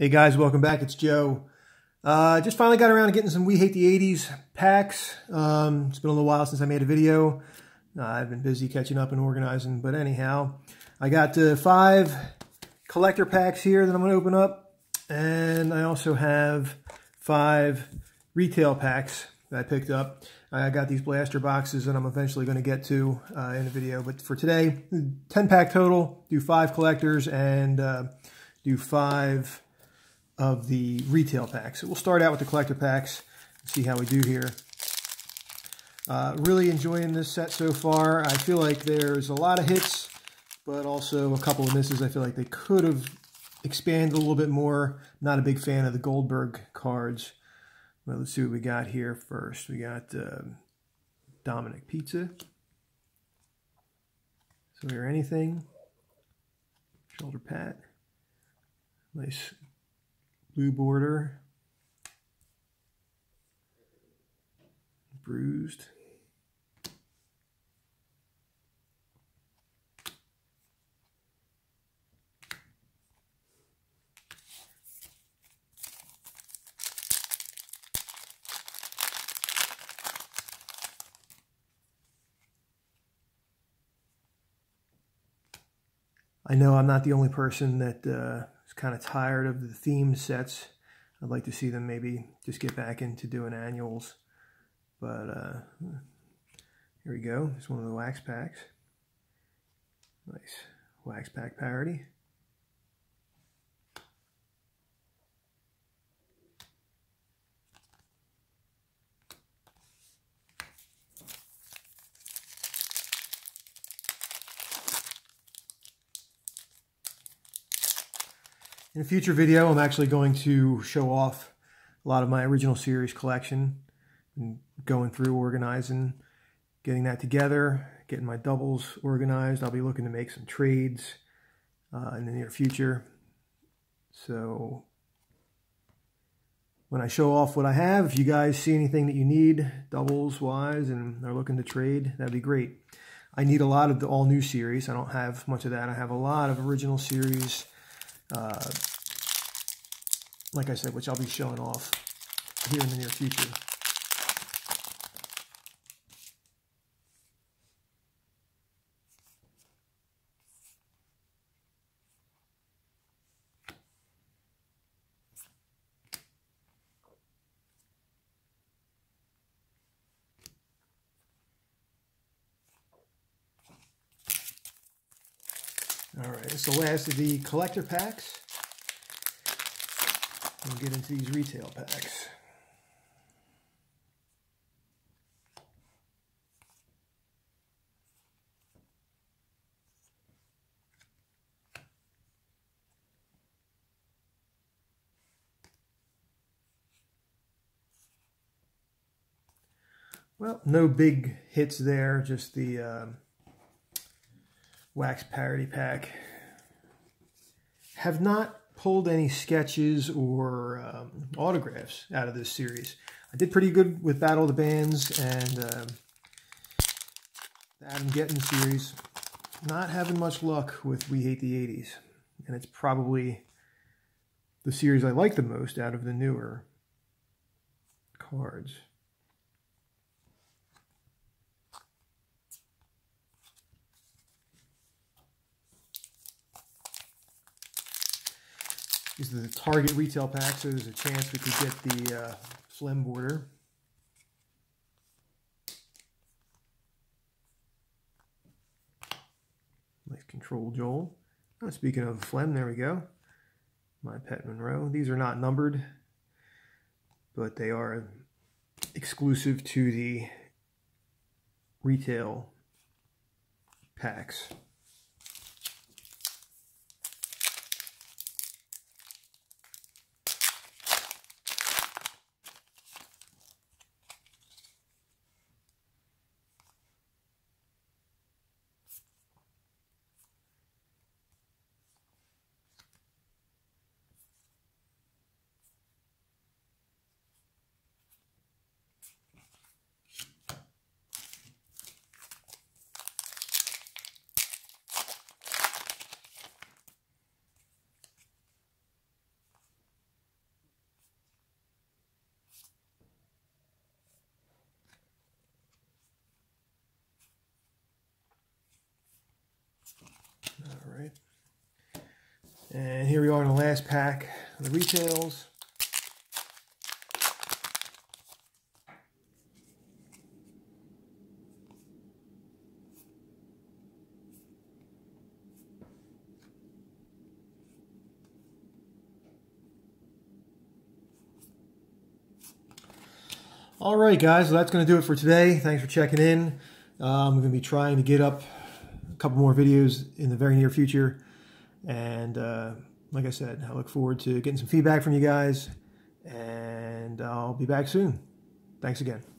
Hey guys, welcome back. It's Joe. Uh, just finally got around to getting some We Hate the 80s packs. Um, it's been a little while since I made a video. Uh, I've been busy catching up and organizing, but anyhow, I got uh, five collector packs here that I'm going to open up, and I also have five retail packs that I picked up. I got these blaster boxes that I'm eventually going to get to uh, in a video, but for today, 10 pack total, do five collectors and uh, do five of the retail packs. So we'll start out with the collector packs see how we do here. Uh, really enjoying this set so far. I feel like there's a lot of hits, but also a couple of misses. I feel like they could have expanded a little bit more. Not a big fan of the Goldberg cards. Well, let's see what we got here first. We got uh, Dominic Pizza. So here, anything. Shoulder pat. Nice blue border, bruised. I know I'm not the only person that uh, kind of tired of the theme sets. I'd like to see them maybe just get back into doing annuals. But uh, here we go. It's one of the wax packs. Nice wax pack parody. In a future video, I'm actually going to show off a lot of my original series collection and going through organizing, getting that together, getting my doubles organized. I'll be looking to make some trades uh, in the near future. So when I show off what I have, if you guys see anything that you need doubles wise and are looking to trade, that'd be great. I need a lot of the all new series. I don't have much of that. I have a lot of original series uh, like I said, which I'll be showing off here in the near future. All right, it's the last of the collector packs. We'll get into these retail packs. Well, no big hits there, just the um, wax parody pack. Have not pulled any sketches or um, autographs out of this series. I did pretty good with Battle of the Bands and uh, the Adam-Geddon series. Not having much luck with We Hate the 80s. And it's probably the series I like the most out of the newer cards. These are the Target retail pack, so there's a chance we could get the uh, border. Nice control Joel. Oh, speaking of phlegm, there we go. My pet Monroe. These are not numbered, but they are exclusive to the retail packs. All right. And here we are in the last pack the retails. All right, guys, well, that's going to do it for today. Thanks for checking in. Um, we're going to be trying to get up couple more videos in the very near future. And uh, like I said, I look forward to getting some feedback from you guys. And I'll be back soon. Thanks again.